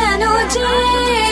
esta noche. Esta noche.